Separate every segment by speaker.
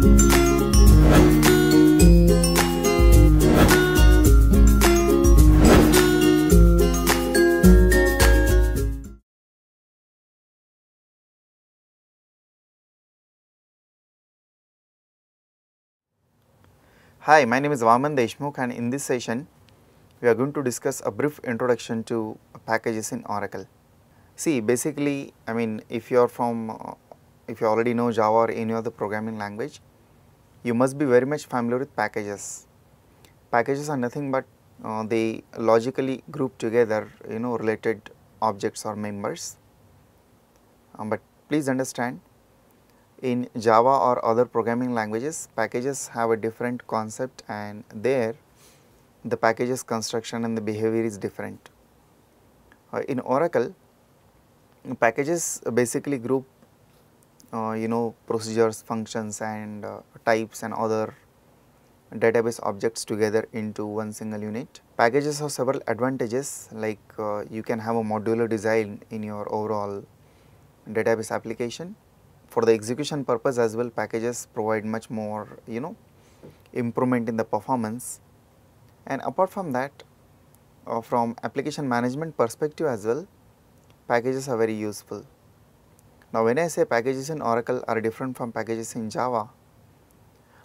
Speaker 1: Hi, my name is Vaman Deshmukh and in this session we are going to discuss a brief introduction to packages in Oracle. See basically I mean if you are from uh, if you already know Java or any other programming language you must be very much familiar with packages. Packages are nothing but uh, they logically group together you know related objects or members. Um, but please understand in Java or other programming languages packages have a different concept and there the packages construction and the behavior is different. Uh, in Oracle packages basically group you know procedures functions and uh, types and other database objects together into one single unit. Packages have several advantages like uh, you can have a modular design in your overall database application for the execution purpose as well packages provide much more you know improvement in the performance and apart from that uh, from application management perspective as well packages are very useful. Now when I say packages in Oracle are different from packages in Java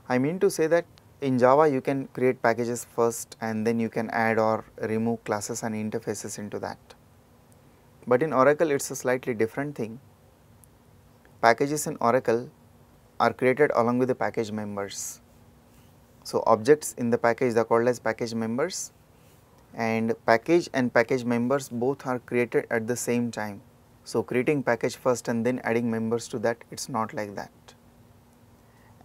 Speaker 1: I mean to say that in Java you can create packages first and then you can add or remove classes and interfaces into that. But in Oracle it is a slightly different thing packages in Oracle are created along with the package members. So, objects in the package are called as package members and package and package members both are created at the same time. So, creating package first and then adding members to that it is not like that.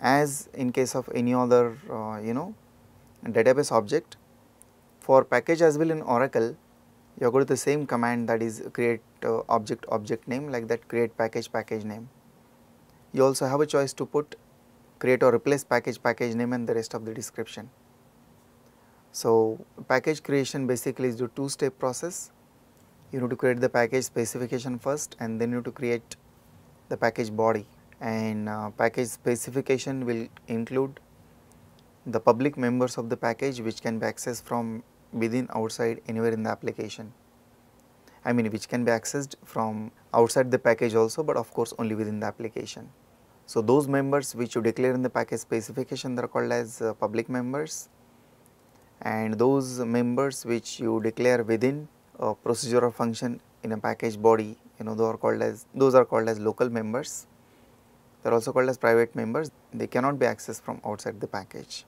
Speaker 1: As in case of any other uh, you know database object for package as well in Oracle you have to the same command that is create uh, object object name like that create package package name you also have a choice to put create or replace package package name and the rest of the description. So, package creation basically is a two step process. You need to create the package specification first and then you need to create the package body and uh, package specification will include the public members of the package which can be accessed from within outside anywhere in the application. I mean which can be accessed from outside the package also but of course only within the application. So, those members which you declare in the package specification they are called as uh, public members and those members which you declare within a procedure or function in a package body you know those are called as those are called as local members they are also called as private members they cannot be accessed from outside the package.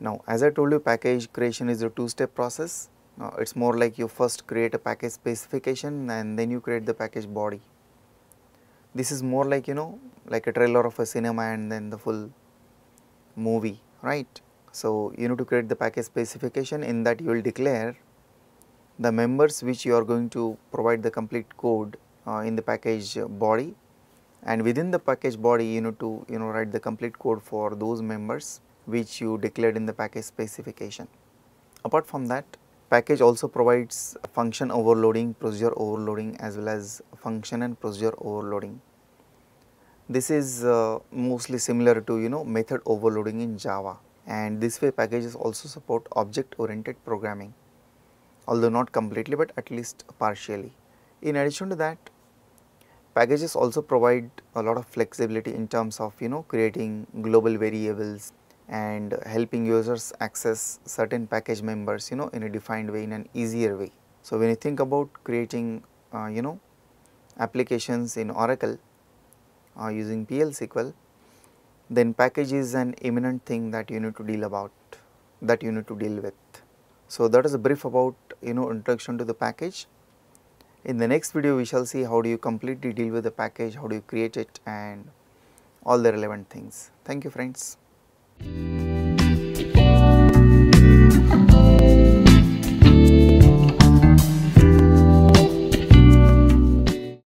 Speaker 1: Now as I told you package creation is a two step process uh, it is more like you first create a package specification and then you create the package body this is more like you know like a trailer of a cinema and then the full movie right. So, you need to create the package specification in that you will declare the members which you are going to provide the complete code uh, in the package body and within the package body you need to you know write the complete code for those members which you declared in the package specification. Apart from that package also provides function overloading, procedure overloading as well as function and procedure overloading. This is uh, mostly similar to you know method overloading in Java and this way packages also support object oriented programming although not completely but at least partially. In addition to that packages also provide a lot of flexibility in terms of you know creating global variables and helping users access certain package members you know in a defined way in an easier way. So, when you think about creating uh, you know applications in Oracle uh, using PL SQL, then package is an imminent thing that you need to deal about, that you need to deal with. So, that is a brief about you know introduction to the package. In the next video, we shall see how do you completely deal with the package, how do you create it and all the relevant things. Thank you friends.